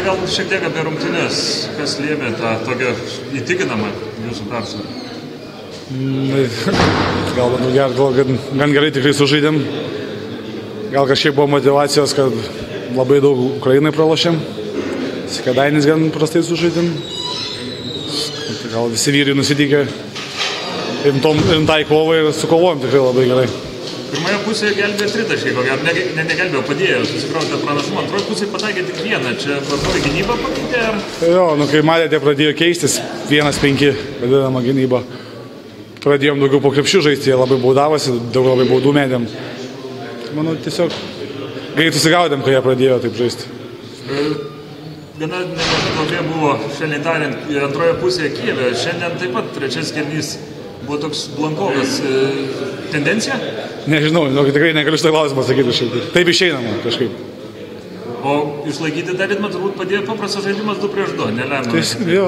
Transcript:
Gal šiek tiek apie rungtynės, kas lėmė tą tokią įtikinamą jūsų persvarą? Galbūt nu, ger, gal, gan, gan gerai tikrai sužaidėm. Gal kažkiek buvo motivacijos, kad labai daug Ukrainai pralašėm. Skadainis gan prastai sužaidėm. Gal visi vyrai nusiteikė rimtai kovai ir sukovojom tikrai labai gerai. Pirmoje pusėje gelbėjo tritaškai, ko gero, ne, ne, negelbėjo, padėjo susikrauti pranašumą. Antroje pusėje pataikė tik vieną. Čia vartoji gynybą pakeitė. Jo, nu kai matėte, pradėjo keistis 1-5 vadinama gynyba. Pradėjom daugiau po krepšių žaisti, jie labai baudavosi, daug labai baudų medėm. Manau, tiesiog greit susigaudėm, kai jie pradėjo taip žaisti. Gana nemažai duobė buvo, šiandien tariant, antroje pusėje Kijeve. Šiandien taip pat trečias kelnys buvo toks blankokas. E, Tendencija? Nežinau, nu, tikrai negaliu šitą klausimą sakyti šiaip. Taip išeinama kažkaip. O išlaikyti tą ritmą turbūt padėjo paprastas žaidimas 2 prieš 2, nelemia. Tai, jo,